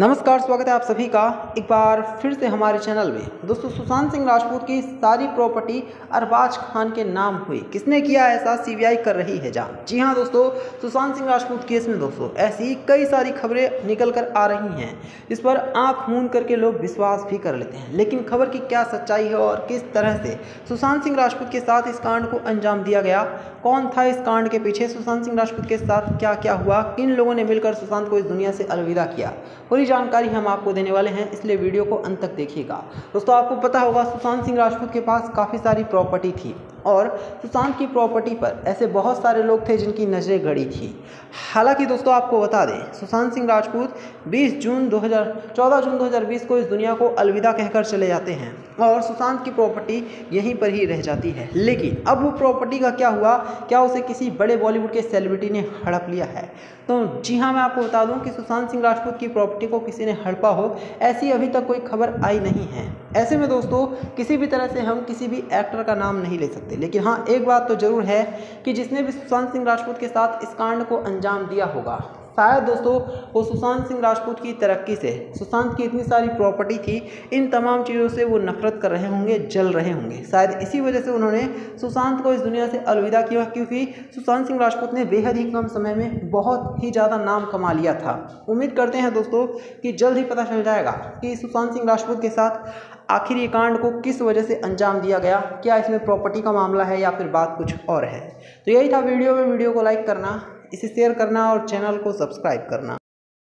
नमस्कार, स्वागत है आप सभी का एक बार फिर से हमारे चैनल में। दोस्तों, सुशांत सिंह राजपूत की सारी प्रॉपर्टी अरबाज खान के नाम हुई। किसने किया ऐसा सीबीआई कर रही है जान? जी हाँ दोस्तों, सुशांत सिंह राजपूत केस में दोस्तों, ऐसी कई सारी खबरें निकल कर आ रही हैं इस पर आँख मूंद करके लोग विश्वास भी कर लेते हैं। लेकिन खबर की क्या सच्चाई है और किस तरह से? सुशांत सिंह राजपूत के साथ इस कांड को अंजाम दिया गया? कौन था इस कांड के पीछे? सुशांत सिंह राजपूत के साथ क्या क्या हुआ? किन लोगों ने मिलकर सुशांत को इस दुनिया से अलविदा किया? पूरी जानकारी हम आपको देने वाले हैं, इसलिए वीडियो को अंत तक देखिएगा। दोस्तों, आपको पता होगा, सुशांत सिंह राजपूत के पास काफ़ी सारी प्रॉपर्टी थी। और सुशांत की प्रॉपर्टी पर ऐसे बहुत सारे लोग थे जिनकी नज़रें गड़ी थी। हालाँकि दोस्तों, आपको बता दें, सुशांत सिंह राजपूत 20 जून 2000 14 जून 2020 को इस दुनिया को अलविदा कहकर चले जाते हैं और सुशांत की प्रॉपर्टी यहीं पर ही रह जाती है। लेकिन अब वो प्रॉपर्टी का क्या हुआ? क्या उसे किसी बड़े बॉलीवुड के सेलिब्रिटी ने हड़प लिया है? तो जी हाँ मैं आपको बता दूँ कि सुशांत सिंह राजपूत की प्रॉपर्टी को किसी ने हड़पा हो, ऐसी अभी तक कोई खबर आई नहीं है। ऐसे में दोस्तों, किसी भी तरह से हम किसी भी एक्टर का नाम नहीं ले सकते। लेकिन हाँ एक बात तो ज़रूर है कि जिसने भी सुशांत सिंह राजपूत के साथ इस कांड को अंजाम दिया होगा शायद दोस्तों, वो सुशांत सिंह राजपूत की तरक्की से, सुशांत की इतनी सारी प्रॉपर्टी थी, इन तमाम चीज़ों से वो नफरत कर रहे होंगे, जल रहे होंगे। शायद इसी वजह से उन्होंने सुशांत को इस दुनिया से अलविदा किया, क्योंकि सुशांत सिंह राजपूत ने बेहद ही कम समय में बहुत ही ज़्यादा नाम कमा लिया था। उम्मीद करते हैं दोस्तों कि जल्द ही पता चल जाएगा कि सुशांत सिंह राजपूत के साथ आखिर ये कांड को किस वजह से अंजाम दिया गया, क्या इसमें प्रॉपर्टी का मामला है या फिर बात कुछ और है। तो यही था वीडियो में, वीडियो को लाइक करना। इसे शेयर करना और चैनल को सब्सक्राइब करना।